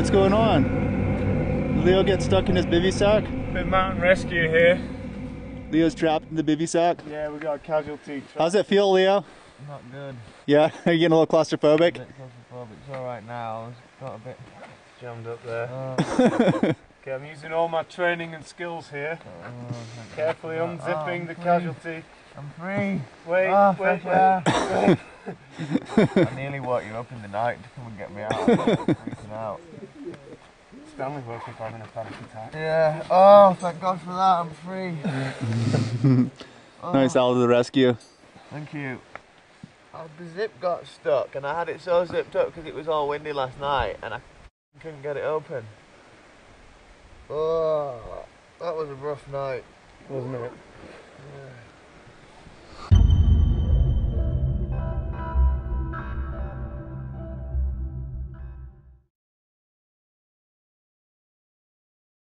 What's going on? Leo gets stuck in his bivy sack. Bit mountain rescue here. Leo's trapped in the bivy sack. Yeah, we got a casualty. How's it feel, Leo? Not good. Yeah, are you getting a little claustrophobic? bit claustrophobic. It's alright now. It's got a bit. jammed up there. Uh, Okay, I'm using all my training and skills here. oh, Carefully God. unzipping Oh, the free. casualty. I'm free. Wait, Oh, wait, fresh wait. I nearly woke you up in the night to come and get me out. Freaking out. Stanley woke up having a panic attack. Yeah. Oh, thank God for that. I'm free. Oh, Nice out of the rescue. Thank you. Oh, the zip got stuck, and I had it so zipped up because it was all windy last night, and I couldn't get it open. Oh, that was a rough night. Wasn't it?